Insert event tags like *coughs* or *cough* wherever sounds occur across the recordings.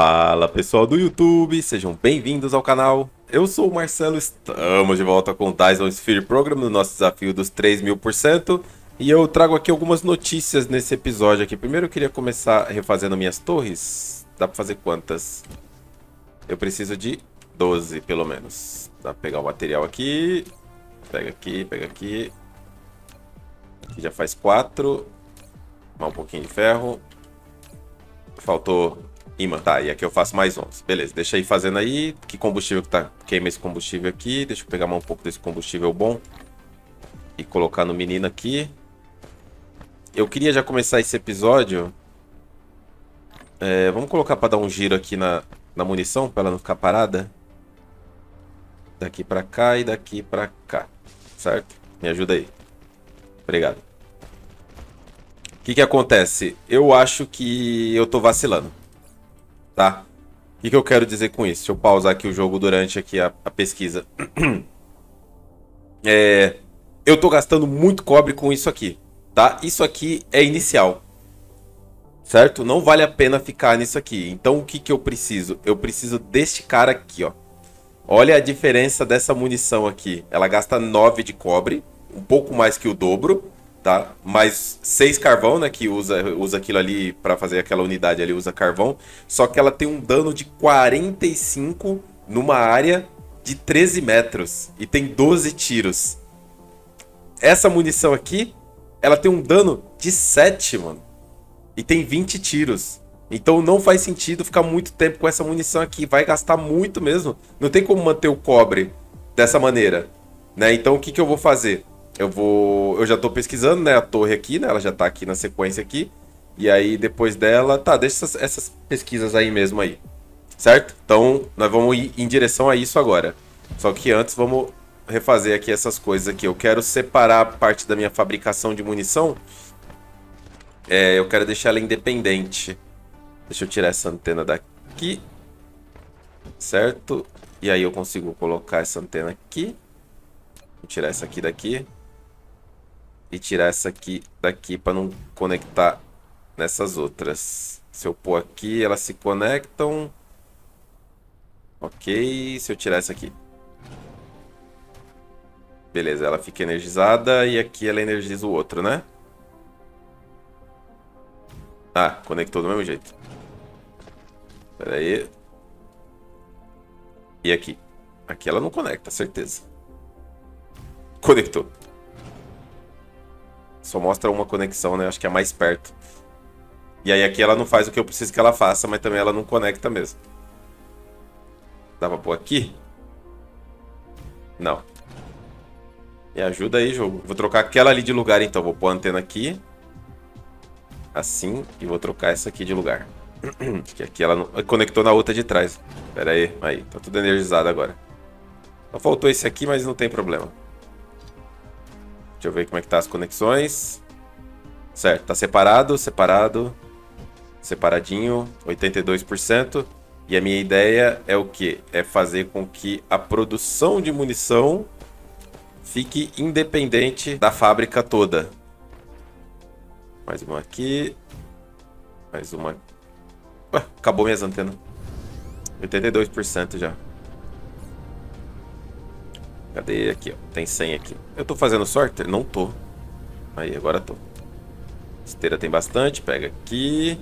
Fala pessoal do YouTube, sejam bem-vindos ao canal. Eu sou o Marcelo, estamos de volta com o Dyson Sphere Program no nosso desafio dos 3 mil por cento. E eu trago aqui algumas notícias nesse episódio aqui. Primeiro eu queria começar refazendo minhas torres. Dá pra fazer quantas? Eu preciso de 12 pelo menos. Dá pra pegar o material aqui. Pega aqui, pega aqui. Aqui já faz 4. Mais um pouquinho de ferro. Faltou imã. Tá, e aqui eu faço mais 11. Beleza, deixa aí fazendo aí. Que combustível que tá? Queima esse combustível aqui. Deixa eu pegar mais um pouco desse combustível bom. E colocar no menino aqui. Eu queria já começar esse episódio. É, vamos colocar para dar um giro aqui na, na munição, para ela não ficar parada. Daqui para cá e daqui para cá. Certo? Me ajuda aí. Obrigado. O que, que acontece? Eu acho que eu tô vacilando. Tá? O que, que eu quero dizer com isso? Deixa eu pausar aqui o jogo durante aqui a, a pesquisa. *clears throat* é, eu tô gastando muito cobre com isso aqui tá? Isso aqui é inicial, certo? Não vale a pena ficar nisso aqui. Então o que, que eu preciso? Eu preciso deste cara aqui, ó. Olha a diferença dessa munição aqui. Ela gasta 9 de cobre, um pouco mais que o dobro, tá? Mais 6 carvão, né? Que usa, usa aquilo ali para fazer aquela unidade ali, usa carvão. Só que ela tem um dano de 45 numa área de 13 metros e tem 12 tiros. Essa munição aqui ela tem um dano de 7, mano. E tem 20 tiros. Então não faz sentido ficar muito tempo com essa munição aqui. Vai gastar muito mesmo. Não tem como manter o cobre dessa maneira. Né? Então o que, que eu vou fazer? Eu vou. Eu já tô pesquisando, né? A torre aqui, né? Ela já tá aqui na sequência aqui. E aí, depois dela. Tá, deixa essas, essas pesquisas aí mesmo aí. Certo? Então, nós vamos ir em direção a isso agora. Só que antes vamos refazer aqui essas coisas aqui. Eu quero separar parte da minha fabricação de munição. É, eu quero deixar ela independente. Deixa eu tirar essa antena daqui. Certo? E aí eu consigo colocar essa antena aqui. Vou tirar essa aqui daqui. E tirar essa aqui daqui para não conectar nessas outras. Se eu pôr aqui, elas se conectam. Ok. Se eu tirar essa aqui. Beleza, ela fica energizada e aqui ela energiza o outro, né? Ah, conectou do mesmo jeito. Pera aí. E aqui? Aqui ela não conecta, certeza. Conectou. Só mostra uma conexão, né? Acho que é mais perto. E aí aqui ela não faz o que eu preciso que ela faça, mas também ela não conecta mesmo. Dá pra pôr aqui? Não. Me ajuda aí, jogo. Vou trocar aquela ali de lugar, então. Vou pôr a antena aqui. Assim. E vou trocar essa aqui de lugar. *clears throat* que aqui ela não... conectou na outra de trás. Pera aí. Aí. Tá tudo energizado agora. Só faltou esse aqui, mas não tem problema. Deixa eu ver como é que tá as conexões. Certo. Tá separado, separado. Separadinho. 82%. E a minha ideia é o que? É fazer com que a produção de munição fique independente da fábrica toda. Mais uma aqui. Mais uma. Ué, acabou minhas antenas. 82% já. Cadê aqui, ó? Tem 100 aqui. Eu tô fazendo sorte? Não tô. Aí, agora tô. Esteira tem bastante. Pega aqui.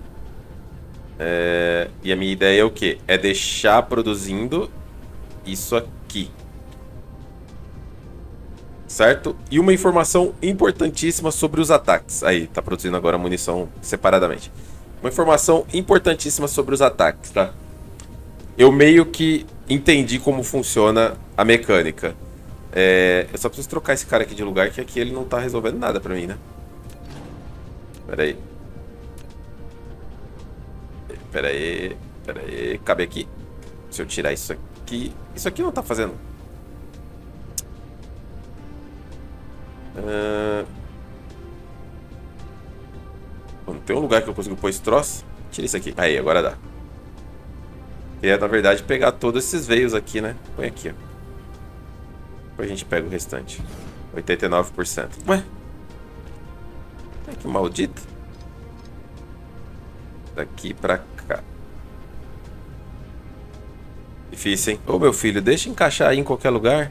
É... E a minha ideia é o quê? É deixar produzindo isso aqui certo? E uma informação importantíssima sobre os ataques. Aí, tá produzindo agora munição separadamente. Uma informação importantíssima sobre os ataques, tá? Eu meio que entendi como funciona a mecânica. É, eu só preciso trocar esse cara aqui de lugar, que aqui ele não tá resolvendo nada pra mim, né? Pera aí. Pera aí. Pera aí. Cabe aqui. Se eu tirar isso aqui... Isso aqui não tá fazendo Uh... Não tem um lugar que eu consigo pôr esse troço? Tira isso aqui. Aí, agora dá. é na verdade, pegar todos esses veios aqui, né? Põe aqui, ó. Depois a gente pega o restante. 89%. Ué? Ai, que maldito. Daqui pra cá. Difícil, hein? Ô, meu filho, deixa encaixar aí em qualquer lugar.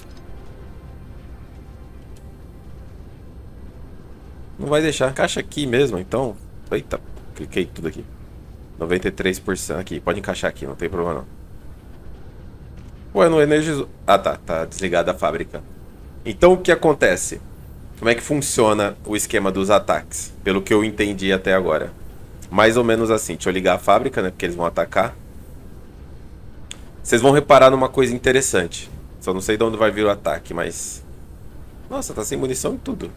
Não vai deixar. Encaixa aqui mesmo, então. Eita, cliquei tudo aqui. 93% aqui. Pode encaixar aqui, não tem problema não. Ué, não energizou. Ah, tá. Tá desligada a fábrica. Então, o que acontece? Como é que funciona o esquema dos ataques? Pelo que eu entendi até agora. Mais ou menos assim. Deixa eu ligar a fábrica, né? Porque eles vão atacar. Vocês vão reparar numa coisa interessante. Só não sei de onde vai vir o ataque, mas... Nossa, tá sem munição e tudo.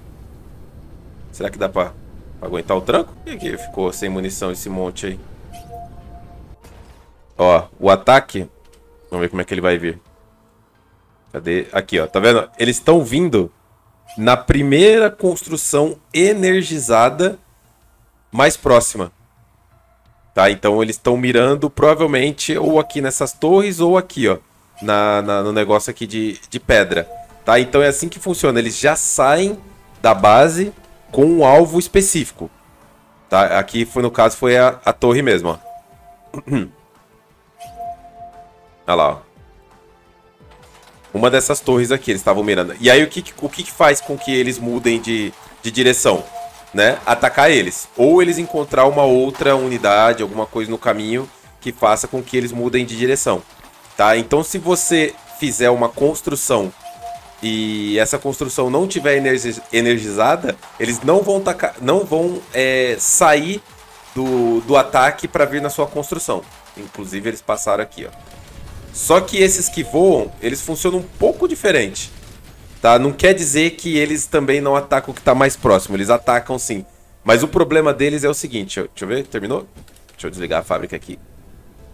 Será que dá pra, pra aguentar o tranco? E aqui ficou sem munição esse monte aí. Ó, o ataque... Vamos ver como é que ele vai vir. Cadê? Aqui, ó. Tá vendo? Eles estão vindo na primeira construção energizada mais próxima. Tá? Então eles estão mirando provavelmente ou aqui nessas torres ou aqui, ó. Na, na, no negócio aqui de, de pedra. Tá? Então é assim que funciona. Eles já saem da base com um alvo específico. Tá? Aqui foi no caso foi a, a torre mesmo, ó. *clears throat* Olha lá. Uma dessas torres aqui, eles estavam mirando. E aí o que, o que faz com que eles mudem de, de direção? Né? Atacar eles. Ou eles encontrar uma outra unidade, alguma coisa no caminho que faça com que eles mudem de direção. Tá? Então se você fizer uma construção e essa construção não tiver energizada, eles não vão, tacar, não vão é, sair do, do ataque para vir na sua construção. Inclusive, eles passaram aqui, ó. Só que esses que voam, eles funcionam um pouco diferente. Tá? Não quer dizer que eles também não atacam o que está mais próximo. Eles atacam sim. Mas o problema deles é o seguinte. Deixa eu ver, terminou? Deixa eu desligar a fábrica aqui.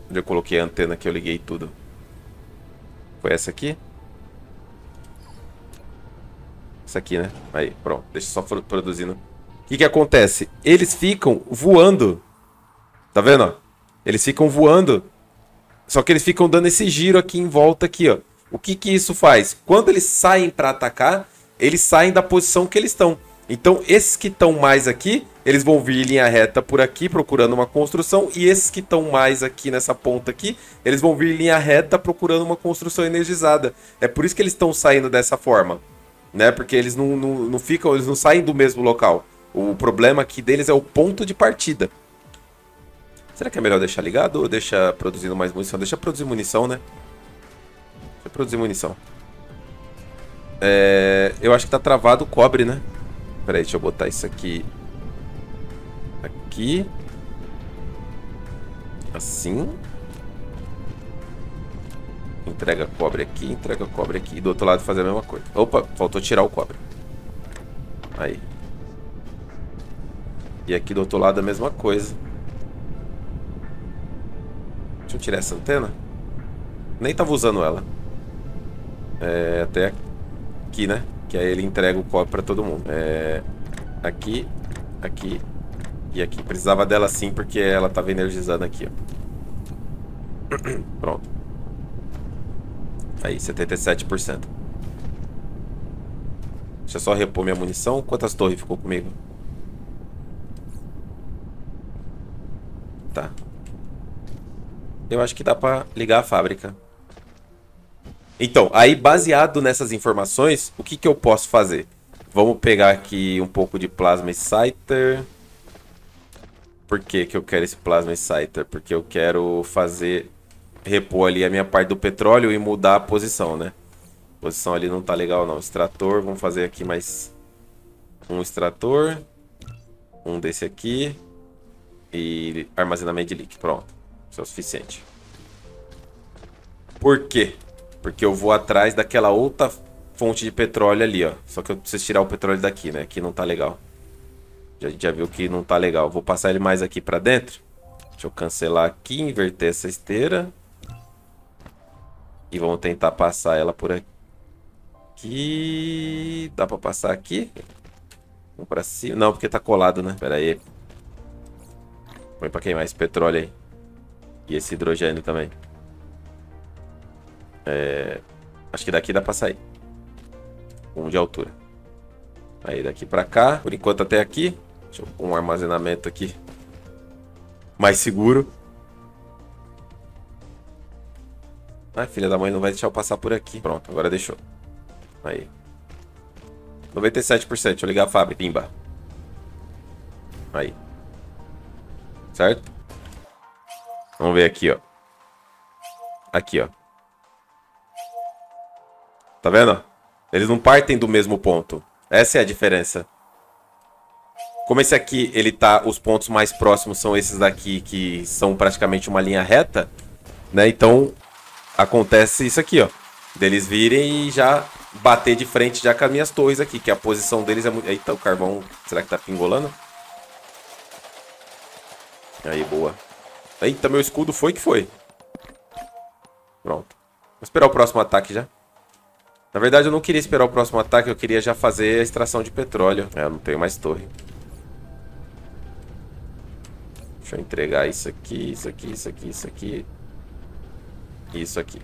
Onde eu coloquei a antena que eu liguei tudo. Foi essa aqui? Essa aqui, né? Aí, pronto. Deixa só produzindo. O que que acontece? Eles ficam voando. Tá vendo? Eles ficam voando. Só que eles ficam dando esse giro aqui em volta aqui, ó. O que que isso faz? Quando eles saem para atacar, eles saem da posição que eles estão. Então, esses que estão mais aqui, eles vão vir em linha reta por aqui, procurando uma construção. E esses que estão mais aqui nessa ponta aqui, eles vão vir em linha reta, procurando uma construção energizada. É por isso que eles estão saindo dessa forma né? Porque eles não, não, não ficam, eles não saem do mesmo local. O problema aqui deles é o ponto de partida. Será que é melhor deixar ligado ou deixar produzindo mais munição? Deixa produzir munição, né? Deixa produzir munição. É, eu acho que tá travado o cobre, né? Pera aí, deixa eu botar isso aqui. Aqui. Assim. Entrega cobre aqui, entrega cobre aqui. E do outro lado fazer a mesma coisa. Opa, faltou tirar o cobre. Aí. E aqui do outro lado a mesma coisa. Deixa eu tirar essa antena. Nem tava usando ela. É, até aqui, né? Que aí ele entrega o cobre pra todo mundo. É, aqui, aqui e aqui. Precisava dela sim porque ela tava energizando aqui, ó. *clears throat* Pronto. Aí, 77%. Deixa eu só repor minha munição. Quantas torres ficou comigo? Tá. Eu acho que dá pra ligar a fábrica. Então, aí baseado nessas informações, o que, que eu posso fazer? Vamos pegar aqui um pouco de Plasma Exciter. Por que, que eu quero esse Plasma Exciter? Porque eu quero fazer repor ali a minha parte do petróleo e mudar a posição, né? A posição ali não tá legal não. Extrator, vamos fazer aqui mais um extrator. Um desse aqui. E armazenamento de líquido. Pronto. Isso é o suficiente. Por quê? Porque eu vou atrás daquela outra fonte de petróleo ali, ó. Só que eu preciso tirar o petróleo daqui, né? Aqui não tá legal. Gente já viu que não tá legal. Vou passar ele mais aqui pra dentro. Deixa eu cancelar aqui, inverter essa esteira. E vamos tentar passar ela por aqui. Dá pra passar aqui? Vamos pra cima. Não, porque tá colado, né? Pera aí. Põe pra queimar esse petróleo aí. E esse hidrogênio também. É... Acho que daqui dá pra sair. Um de altura. Aí daqui pra cá. Por enquanto até aqui. Deixa eu pôr um armazenamento aqui. Mais seguro. Ah, filha da mãe não vai deixar eu passar por aqui. Pronto, agora deixou. Aí. 97%. Deixa eu ligar a fábrica. Pimba. Aí. Certo? Vamos ver aqui, ó. Aqui, ó. Tá vendo? Eles não partem do mesmo ponto. Essa é a diferença. Como esse aqui, ele tá... Os pontos mais próximos são esses daqui, que são praticamente uma linha reta, né? Então, acontece isso aqui, ó. Deles virem e já bater de frente já com as minhas torres aqui, que a posição deles é muito... Eita, o carvão... Será que tá pingolando? Aí, boa. Eita, meu escudo foi que foi. Pronto. Vou esperar o próximo ataque já. Na verdade, eu não queria esperar o próximo ataque, eu queria já fazer a extração de petróleo. É, eu não tenho mais torre. Deixa eu entregar isso aqui, isso aqui, isso aqui, isso aqui. E isso aqui.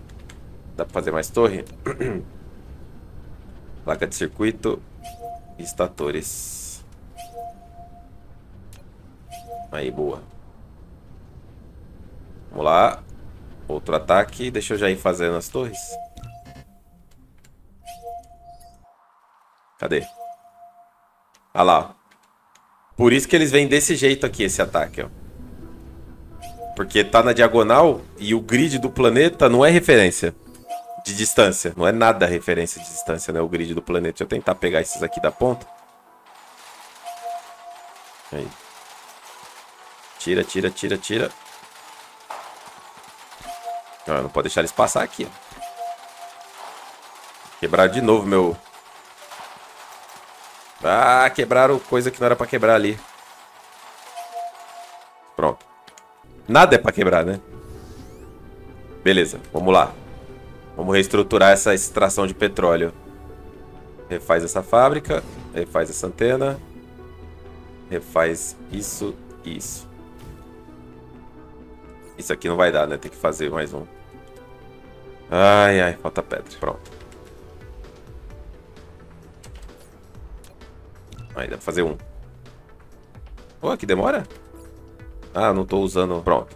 Dá pra fazer mais torre? *clears throat* Placa de circuito. Estatores. Aí, boa. Vamos lá. Outro ataque. Deixa eu já ir fazendo as torres. Cadê? Olha lá. Por isso que eles vêm desse jeito aqui, esse ataque, ó. Porque tá na diagonal e o grid do planeta não é referência de distância. Não é nada referência de distância, né? O grid do planeta. Deixa eu tentar pegar esses aqui da ponta. Aí. Tira, tira, tira, tira. Não, não pode deixar eles passar aqui. Quebrar de novo meu... Ah, quebraram coisa que não era pra quebrar ali. Pronto. Nada é pra quebrar, né? Beleza, vamos lá. Vamos reestruturar essa extração de petróleo. Refaz essa fábrica. Refaz essa antena. Refaz isso isso. Isso aqui não vai dar, né? Tem que fazer mais um. Ai, ai, falta pedra. Pronto. Aí dá pra fazer um. Pô, que demora? Ah, não tô usando. Pronto.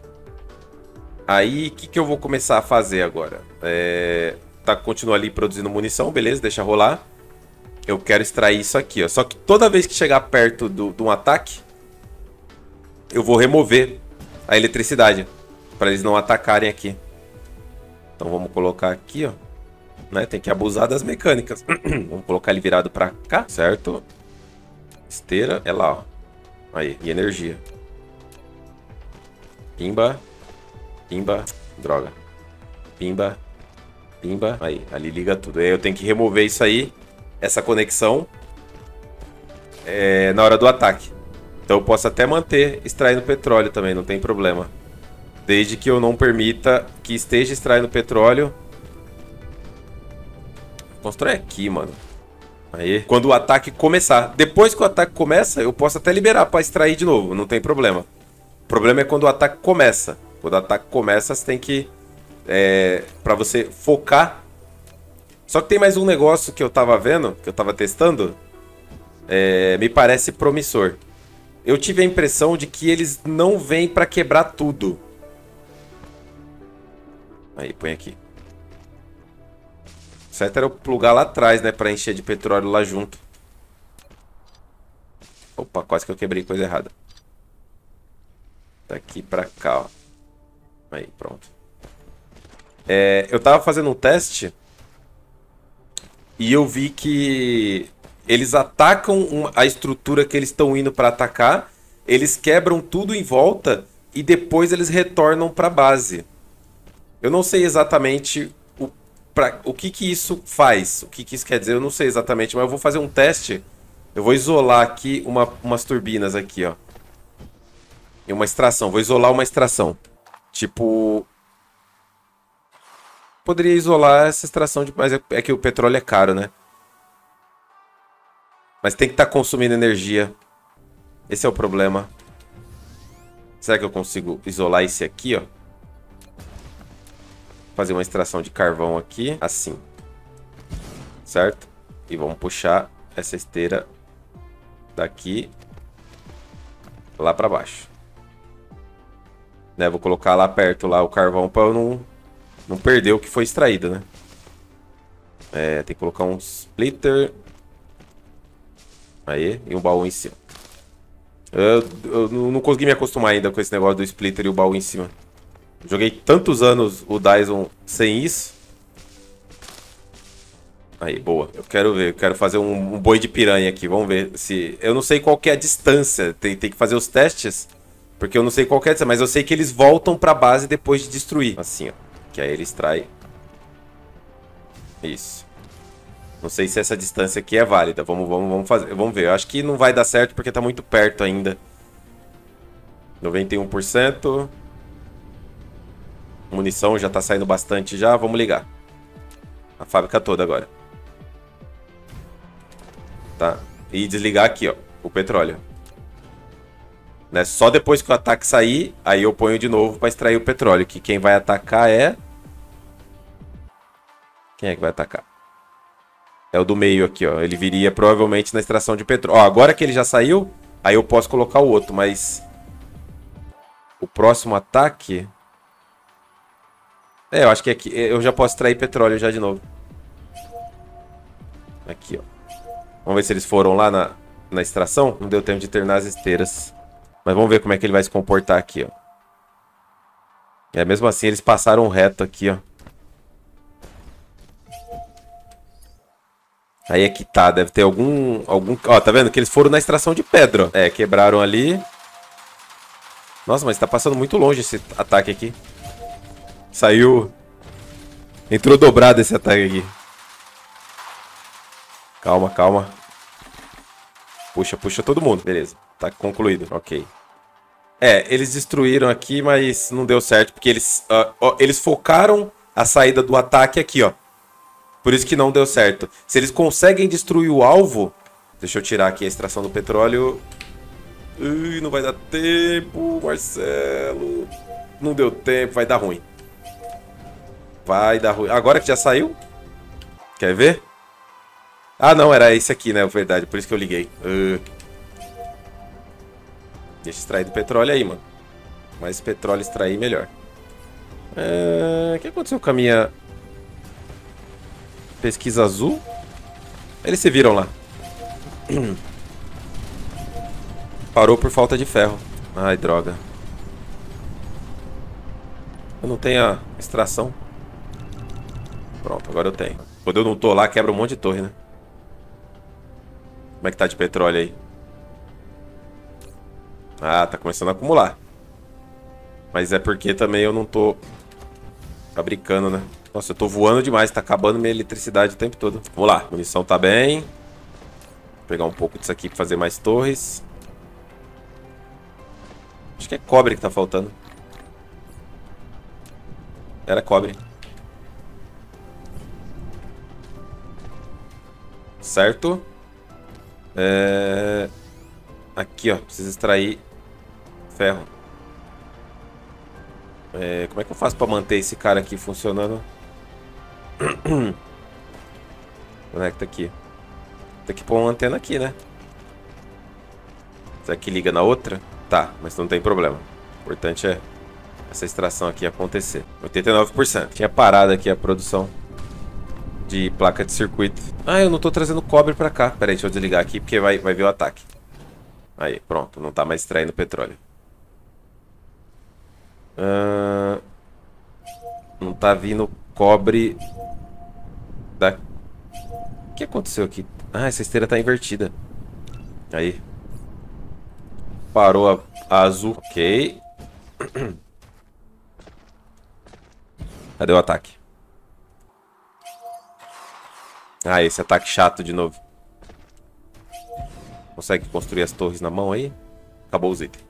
Aí, o que, que eu vou começar a fazer agora? É... Tá, continua ali produzindo munição, beleza, deixa rolar. Eu quero extrair isso aqui, ó. Só que toda vez que chegar perto de um ataque, eu vou remover a eletricidade. Para eles não atacarem aqui. Então vamos colocar aqui, ó. Né? Tem que abusar das mecânicas. *clears throat* vamos colocar ele virado para cá, certo? Esteira é lá, ó. Aí, e energia. Pimba. Pimba. Droga. Pimba. Pimba. Aí, ali liga tudo. Aí eu tenho que remover isso aí, essa conexão, é, na hora do ataque. Então eu posso até manter extraindo petróleo também, não tem problema. Desde que eu não permita que esteja extraindo petróleo. Constrói aqui, mano. Aí, quando o ataque começar. Depois que o ataque começa, eu posso até liberar para extrair de novo, não tem problema. O problema é quando o ataque começa. Quando o ataque começa, você tem que. É, para você focar. Só que tem mais um negócio que eu tava vendo, que eu tava testando. É, me parece promissor. Eu tive a impressão de que eles não vêm para quebrar tudo. Aí, põe aqui. Certo era eu plugar lá atrás, né? Pra encher de petróleo lá junto. Opa, quase que eu quebrei coisa errada. Daqui pra cá, ó. Aí, pronto. É, eu tava fazendo um teste e eu vi que eles atacam a estrutura que eles estão indo para atacar, eles quebram tudo em volta e depois eles retornam para base. Eu não sei exatamente o, pra, o que, que isso faz, o que, que isso quer dizer, eu não sei exatamente, mas eu vou fazer um teste. Eu vou isolar aqui uma, umas turbinas aqui, ó. E uma extração. Vou isolar uma extração. Tipo... Poderia isolar essa extração, de... mas é, é que o petróleo é caro, né? Mas tem que estar tá consumindo energia. Esse é o problema. Será que eu consigo isolar esse aqui, ó? Fazer uma extração de carvão aqui, assim. Certo? E vamos puxar essa esteira daqui lá para baixo. Né, vou colocar lá perto lá o carvão para eu não Não perdeu o que foi extraído, né? É, tem que colocar um splitter. Aí, e um baú em cima. Eu, eu não consegui me acostumar ainda com esse negócio do splitter e o baú em cima. Joguei tantos anos o Dyson sem isso. Aí, boa. Eu quero ver, eu quero fazer um, um, boi de piranha aqui. Vamos ver se... Eu não sei qual é a distância. Tem, tem que fazer os testes. Porque eu não sei qual é a distância. Mas eu sei que eles voltam pra base depois de destruir. Assim, ó. Que aí ele extrai. Isso. Não sei se essa distância aqui é válida. Vamos, vamos, vamos fazer. Vamos ver. Eu acho que não vai dar certo porque tá muito perto ainda. 91%. Munição já tá saindo bastante já. Vamos ligar. A fábrica toda agora. Tá? E desligar aqui, ó. O petróleo. Né? Só depois que o ataque sair, aí eu ponho de novo para extrair o petróleo. Que quem vai atacar é... Quem é que vai atacar? É o do meio aqui, ó. Ele viria provavelmente na extração de petróleo. Ó, agora que ele já saiu, aí eu posso colocar o outro, mas... O próximo ataque... É, eu acho que aqui eu já posso extrair petróleo já de novo. Aqui, ó. Vamos ver se eles foram lá na, na extração. Não deu tempo de terminar as esteiras. Mas vamos ver como é que ele vai se comportar aqui, ó. É, mesmo assim eles passaram reto aqui, ó. Aí é que tá, deve ter algum... algum ó, tá vendo que eles foram na extração de pedra, ó. É, quebraram ali. Nossa, mas tá passando muito longe esse ataque aqui. Saiu... Entrou dobrado esse ataque aqui. Calma, calma. Puxa, puxa todo mundo. Beleza. Tá concluído. Ok. É, eles destruíram aqui, mas não deu certo, porque eles, uh, eles focaram a saída do ataque aqui, ó. Por isso que não deu certo. Se eles conseguem destruir o alvo... Deixa eu tirar aqui a extração do petróleo. Ui, não vai dar tempo, Marcelo. Não deu tempo, vai dar ruim. Vai dar ruim. Agora que já saiu? Quer ver? Ah, não, era esse aqui, né? Verdade, por isso que eu liguei. Uh. Deixa extrair do petróleo aí, mano. Mais petróleo extrair, melhor. É... O que aconteceu com a minha... Pesquisa azul? Eles se viram lá. *clears throat* Parou por falta de ferro. Ai, droga. Eu não tenho a extração. Pronto, agora eu tenho. Quando eu não tô lá, quebra um monte de torre, né? Como é que tá de petróleo aí? Ah, tá começando a acumular. Mas é porque também eu não tô fabricando, né? Nossa, eu tô voando demais, tá acabando minha eletricidade o tempo todo. Vamos lá, munição tá bem. Vou pegar um pouco disso aqui pra fazer mais torres. Acho que é cobre que tá faltando. Era cobre. Certo? É... Aqui, ó. Precisa extrair ferro. É... Como é que eu faço pra manter esse cara aqui funcionando? *coughs* Conecta aqui. Tem que pôr uma antena aqui, né? Será que liga na outra? Tá, mas não tem problema. O importante é essa extração aqui acontecer. 89%. Tinha parado aqui a produção de placa de circuito. Ah, eu não tô trazendo cobre pra cá. Pera aí, deixa eu desligar aqui porque vai, vai ver o ataque. Aí, pronto. Não tá mais extraindo petróleo. Uh, não tá vindo cobre da... O que aconteceu aqui? Ah, essa esteira tá invertida. Aí. Parou a, a azul. Ok. *clears throat* Cadê o ataque? Ah, esse ataque chato de novo. Consegue construir as torres na mão aí? Acabou os itens.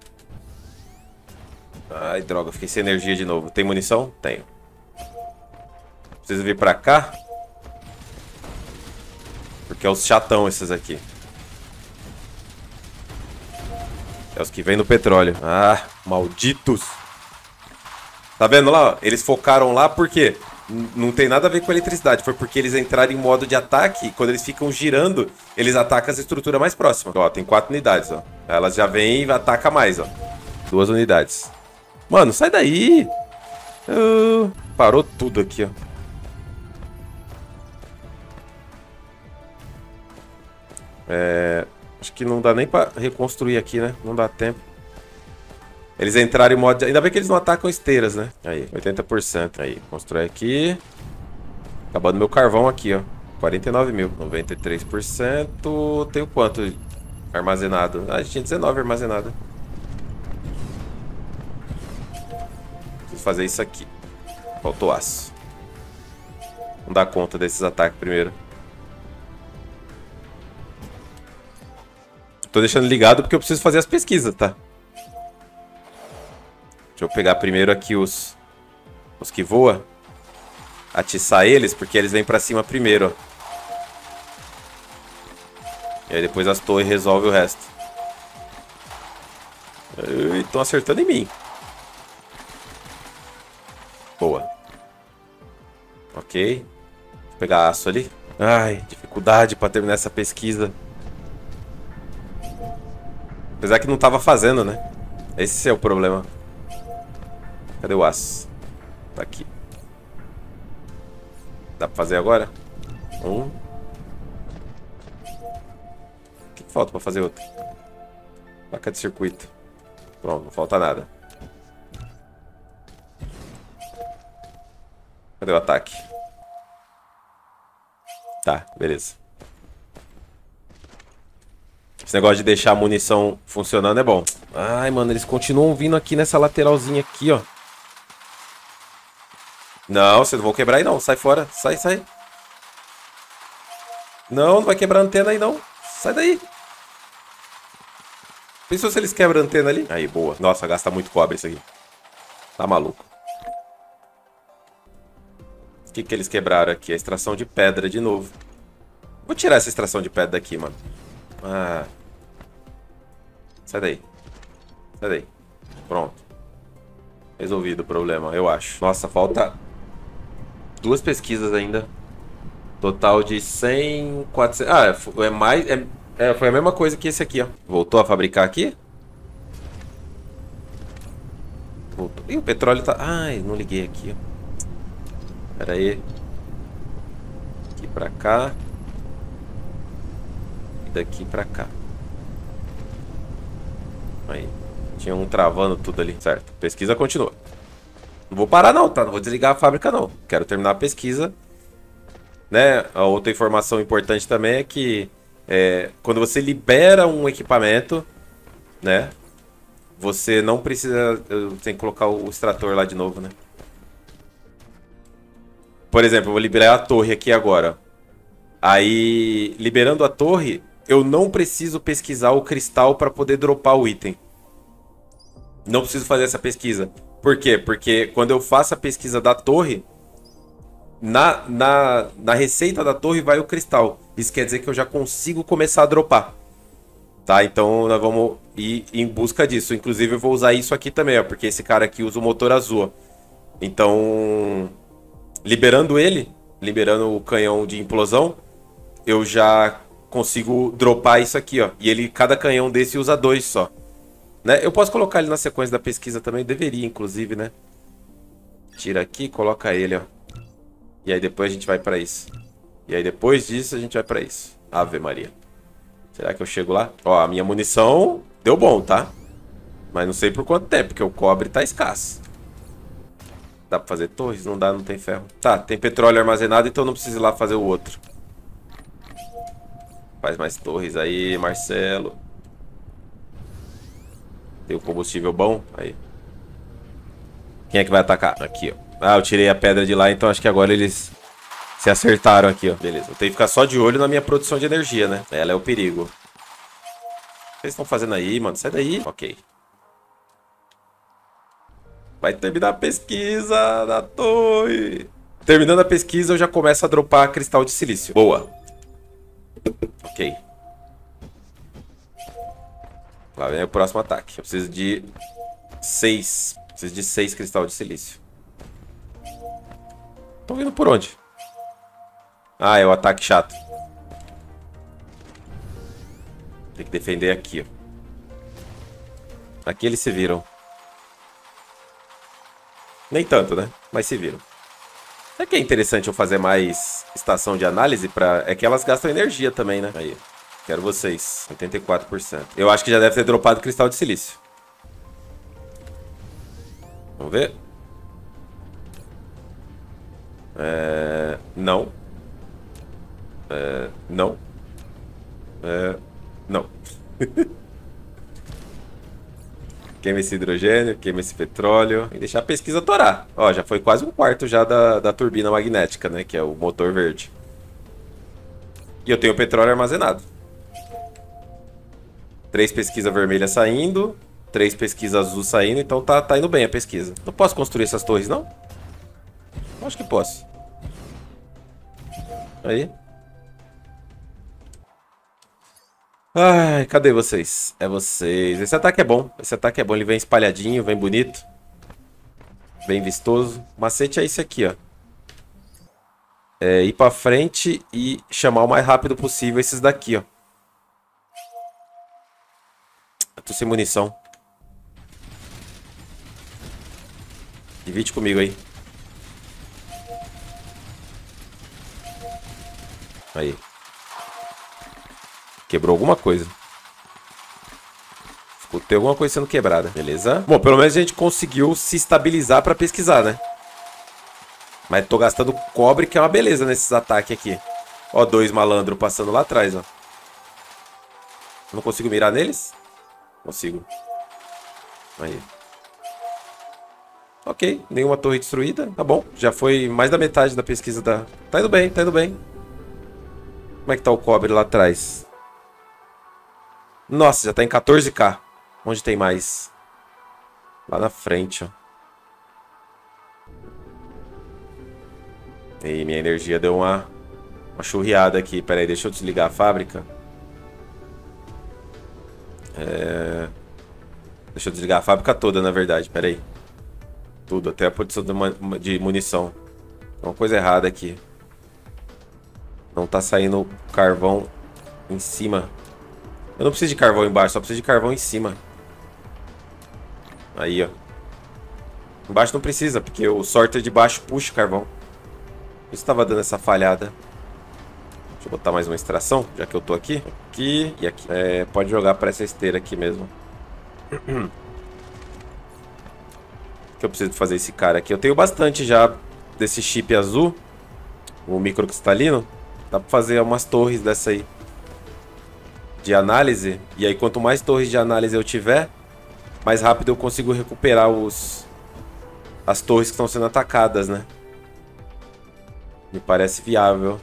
Ai, droga, fiquei sem energia de novo. Tem munição? Tenho. Preciso vir pra cá. Porque é os chatão esses aqui. É os que vêm no petróleo. Ah, malditos. Tá vendo lá? Eles focaram lá por quê? Não tem nada a ver com a eletricidade. Foi porque eles entraram em modo de ataque. E quando eles ficam girando, eles atacam as estruturas mais próximas. Ó, tem quatro unidades, ó. Elas já vêm e atacam mais, ó. Duas unidades. Mano, sai daí! Uh... Parou tudo aqui, ó. É... Acho que não dá nem pra reconstruir aqui, né? Não dá tempo. Eles entraram em modo... Ainda bem que eles não atacam esteiras, né? Aí, 80%. Aí, constrói aqui. Acabando meu carvão aqui, ó. 49 mil. 93%. Tenho quanto armazenado? Ah, a gente tinha 19 armazenado. Preciso fazer isso aqui. Faltou aço. Vamos dar conta desses ataques primeiro. Tô deixando ligado porque eu preciso fazer as pesquisas, tá? Deixa eu pegar primeiro aqui os, os que voam. Atiçar eles, porque eles vêm pra cima primeiro. E aí depois as torres resolvem o resto. Estão acertando em mim. Boa. Ok. Vou pegar aço ali. Ai, dificuldade pra terminar essa pesquisa. Apesar que não tava fazendo, né? Esse é o problema. Cadê o aço? Tá aqui. Dá pra fazer agora? Um. O que falta pra fazer outro? Placa de circuito. Pronto, não falta nada. Cadê o ataque? Tá, beleza. Esse negócio de deixar a munição funcionando é bom. Ai, mano, eles continuam vindo aqui nessa lateralzinha aqui, ó. Não, vocês não vão quebrar aí não. Sai fora. Sai, sai. Não, não vai quebrar a antena aí não. Sai daí. Pensou se eles quebram a antena ali? Aí, boa. Nossa, gasta muito cobre isso aqui. Tá maluco. O que, que eles quebraram aqui? A extração de pedra de novo. Vou tirar essa extração de pedra daqui, mano. Ah. Sai daí. Sai daí. Pronto. Resolvido o problema, eu acho. Nossa, falta duas pesquisas ainda. Total de 100, 400... Ah, é, é mais... É, é, foi a mesma coisa que esse aqui, ó. Voltou a fabricar aqui? Voltou. Ih, o petróleo tá... Ai, não liguei aqui, ó. Pera aí. Aqui pra cá daqui pra cá. Aí. Tinha um travando tudo ali. Certo. Pesquisa continua. Não vou parar não, tá? Não vou desligar a fábrica não. Quero terminar a pesquisa. Né? A outra informação importante também é que é, quando você libera um equipamento, né? Você não precisa... Tem que colocar o extrator lá de novo, né? Por exemplo, eu vou liberar a torre aqui agora. Aí, liberando a torre, eu não preciso pesquisar o cristal para poder dropar o item. Não preciso fazer essa pesquisa. Por quê? Porque quando eu faço a pesquisa da torre, na, na, na receita da torre vai o cristal. Isso quer dizer que eu já consigo começar a dropar. Tá? Então nós vamos ir em busca disso. Inclusive eu vou usar isso aqui também, ó, porque esse cara aqui usa o motor azul. Então, liberando ele, liberando o canhão de implosão, eu já consigo dropar isso aqui, ó. E ele, cada canhão desse usa dois só. Né? Eu posso colocar ele na sequência da pesquisa também, deveria, inclusive, né? Tira aqui, coloca ele, ó. E aí depois a gente vai pra isso. E aí depois disso a gente vai pra isso. Ave Maria. Será que eu chego lá? Ó, a minha munição deu bom, tá? Mas não sei por quanto tempo, porque o cobre tá escasso. Dá pra fazer torres? Não dá, não tem ferro. Tá, tem petróleo armazenado, então não preciso ir lá fazer o outro. Faz mais torres aí, Marcelo. Tem o combustível bom? Aí. Quem é que vai atacar? Aqui, ó. Ah, eu tirei a pedra de lá, então acho que agora eles se acertaram aqui, ó. Beleza. Eu tenho que ficar só de olho na minha produção de energia, né? Ela é o perigo. O que vocês estão fazendo aí, mano? Sai daí. Ok. Vai terminar a pesquisa da torre. Terminando a pesquisa, eu já começo a dropar cristal de silício. Boa. Ok. Lá vem o próximo ataque. Eu preciso de seis. Preciso de seis cristal de silício. Estão vindo por onde? Ah, é o ataque chato. Tem que defender aqui, ó. Aqui eles se viram. Nem tanto, né? Mas se viram. Sabe que é interessante eu fazer mais estação de análise? Pra... É que elas gastam energia também, né? Aí, quero vocês. 84%. Eu acho que já deve ter dropado cristal de silício. Vamos ver. É... Não. É... Não. É... Não. *laughs* queima esse hidrogênio, queima esse petróleo e deixar a pesquisa torar. Ó, já foi quase um quarto já da, da turbina magnética, né? Que é o motor verde. E eu tenho petróleo armazenado. Três pesquisas vermelhas saindo, três pesquisas azul saindo, então tá, tá indo bem a pesquisa. Não posso construir essas torres, não? Acho que posso. Aí. Ai, cadê vocês? É vocês. Esse ataque é bom. Esse ataque é bom. Ele vem espalhadinho, vem bonito. Bem vistoso. O macete é esse aqui, ó. É ir pra frente e chamar o mais rápido possível esses daqui, ó. Tô sem munição. Divide comigo aí. Aí. Quebrou alguma coisa. Escutei alguma coisa sendo quebrada, beleza? Bom, pelo menos a gente conseguiu se estabilizar pra pesquisar, né? Mas tô gastando cobre, que é uma beleza nesses ataques aqui. Ó, dois malandros passando lá atrás, ó. Não consigo mirar neles? Consigo. Aí. Ok, nenhuma torre destruída. Tá bom, já foi mais da metade da pesquisa da... Tá indo bem, tá indo bem. Como é que tá o cobre lá atrás? Nossa, já tá em 14k. Onde tem mais? Lá na frente, ó. E minha energia deu uma, uma churriada aqui. Pera aí, deixa eu desligar a fábrica. É... Deixa eu desligar a fábrica toda, na verdade. Pera aí. Tudo, até a produção de munição. Tem uma coisa errada aqui. Não tá saindo carvão em cima. Eu não preciso de carvão embaixo, só preciso de carvão em cima. Aí, ó. Embaixo não precisa, porque o sorter de baixo puxa carvão. Por isso estava dando essa falhada. Deixa eu botar mais uma extração, já que eu tô aqui. Aqui e aqui. É, pode jogar para essa esteira aqui mesmo. *clears throat* que eu preciso fazer esse cara aqui. Eu tenho bastante já desse chip azul. O microcristalino. Dá pra fazer umas torres dessa aí de análise. E aí, quanto mais torres de análise eu tiver, mais rápido eu consigo recuperar os as torres que estão sendo atacadas, né? Me parece viável.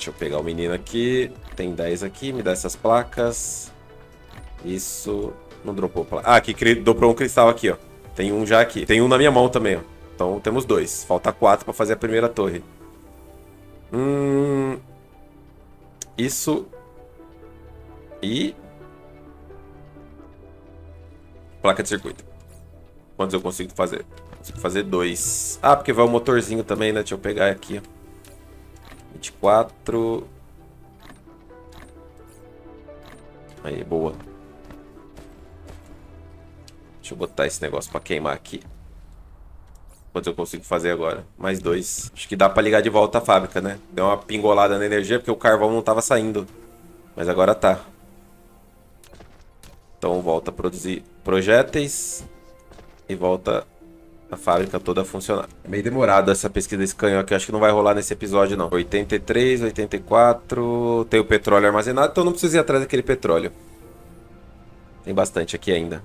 Deixa eu pegar o menino aqui. Tem 10 aqui, me dá essas placas. Isso. Não dropou placa. Ah, aqui dropou um cristal aqui, ó. Tem um já aqui. Tem um na minha mão também, ó. Então temos dois. Falta quatro para fazer a primeira torre. Hum... Isso e... Placa de circuito. Quantos eu consigo fazer? Consigo fazer dois. Ah, porque vai o motorzinho também, né? Deixa eu pegar aqui. 24. Aí, boa. Deixa eu botar esse negócio pra queimar aqui. Quantos eu consigo fazer agora? Mais dois. Acho que dá pra ligar de volta a fábrica, né? Deu uma pingolada na energia porque o carvão não tava saindo. Mas agora tá. Então volta a produzir projéteis e volta a fábrica toda funcionar. É meio demorado essa pesquisa desse canhão aqui, acho que não vai rolar nesse episódio não. 83, 84, tem o petróleo armazenado, então não precisa ir atrás daquele petróleo. Tem bastante aqui ainda.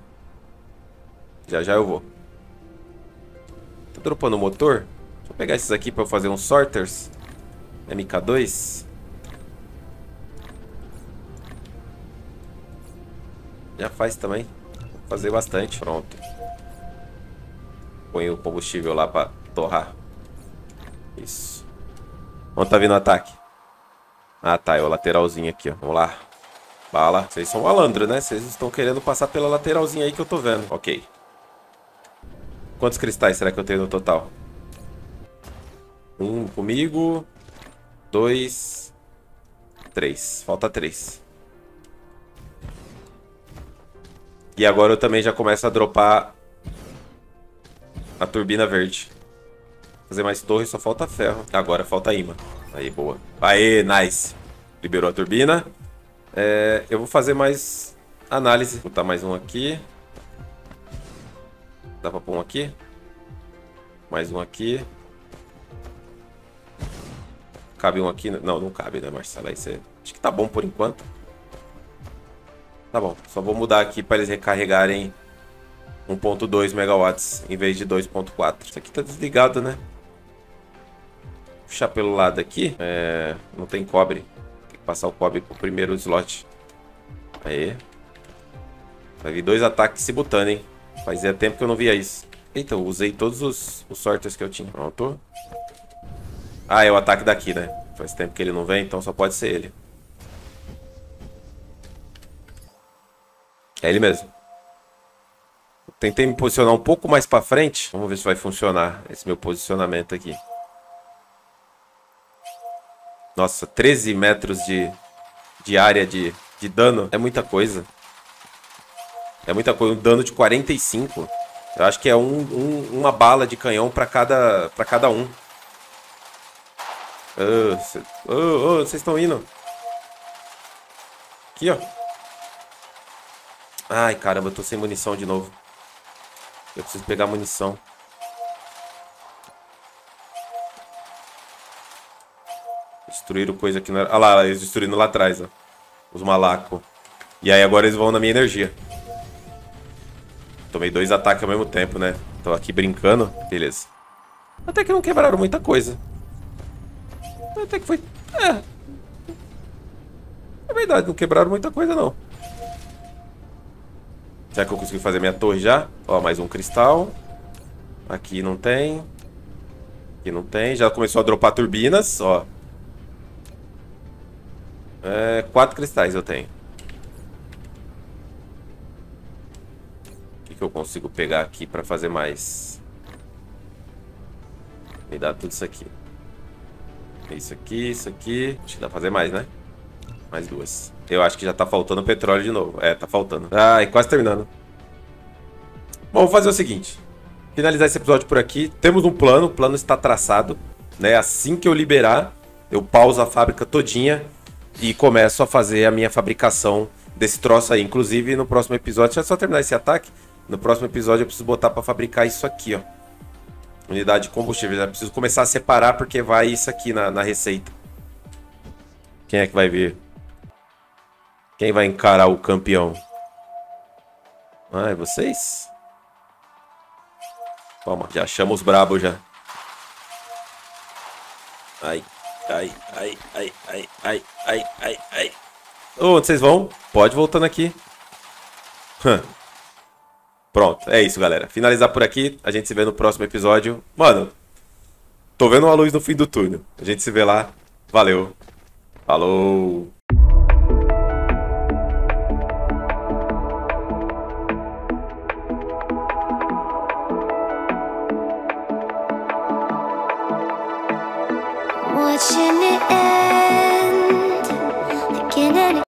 Já já eu vou. Tô dropando o motor. Deixa eu pegar esses aqui para eu fazer uns sorters. MK2. Já faz também. Vou fazer bastante. Pronto. Põe o combustível lá pra torrar. Isso. Onde tá vindo o ataque? Ah, tá. É o lateralzinho aqui, ó. Vamos lá. Bala. Vocês são malandros, né? Vocês estão querendo passar pela lateralzinha aí que eu tô vendo. Ok. Quantos cristais será que eu tenho no total? Um comigo. Dois. Três. Falta três. E agora eu também já começo a dropar a turbina verde. Fazer mais torre, só falta ferro. Agora falta imã. Aí, boa. Aê, nice. Liberou a turbina. É, eu vou fazer mais análise. Vou botar mais um aqui. Dá pra pôr um aqui? Mais um aqui. Cabe um aqui? Não, não cabe, né, Marcelo? Aí você... Acho que tá bom por enquanto. Tá bom. Só vou mudar aqui para eles recarregarem 1.2 megawatts em vez de 2.4. Isso aqui tá desligado, né? Puxar pelo lado aqui. É... Não tem cobre. Tem que passar o cobre pro primeiro slot. Aí. Vai vir dois ataques simultâneos, hein? Fazia tempo que eu não via isso. Eita, eu usei todos os, os sorters que eu tinha. Pronto. Ah, é o ataque daqui, né? Faz tempo que ele não vem, então só pode ser ele. É ele mesmo. Tentei me posicionar um pouco mais pra frente. Vamos ver se vai funcionar esse meu posicionamento aqui. Nossa, 13 metros de, de área de, de dano. É muita coisa. É muita coisa. Um dano de 45. Eu acho que é um, um, uma bala de canhão pra cada, pra cada um. Oh, oh, vocês estão indo? Aqui, ó. Ai, caramba, eu tô sem munição de novo. Eu preciso pegar munição. Destruíram coisa aqui. Na... Olha lá, eles destruindo lá atrás, ó. Os malacos. E aí agora eles vão na minha energia. Tomei dois ataques ao mesmo tempo, né? Tô aqui brincando. Beleza. Até que não quebraram muita coisa. Até que foi... É. É verdade, não quebraram muita coisa, não. Será que eu consegui fazer minha torre já? Ó, mais um cristal. Aqui não tem. Aqui não tem. Já começou a dropar turbinas, ó. É, quatro cristais eu tenho. O que, que eu consigo pegar aqui pra fazer mais? Me dá tudo isso aqui. Isso aqui, isso aqui. Acho que dá pra fazer mais, né? Mais duas. Eu acho que já tá faltando petróleo de novo. É, tá faltando. Ai, quase terminando. Bom, vou fazer o seguinte. Finalizar esse episódio por aqui. Temos um plano. O plano está traçado. Né? Assim que eu liberar, eu pauso a fábrica todinha e começo a fazer a minha fabricação desse troço aí. Inclusive, no próximo episódio, deixa eu só terminar esse ataque. No próximo episódio eu preciso botar para fabricar isso aqui, ó. Unidade de combustível. Já preciso começar a separar porque vai isso aqui na, na receita. Quem é que vai vir? Quem vai encarar o campeão? Ah, é vocês? Toma, já chama os brabos já. Ai, ai, ai, ai, ai, ai, ai, ai, ai. Ô, onde vocês vão? Pode voltando aqui. Pronto, é isso, galera. Finalizar por aqui. A gente se vê no próximo episódio. Mano, tô vendo uma luz no fim do túnel. A gente se vê lá. Valeu. Falou.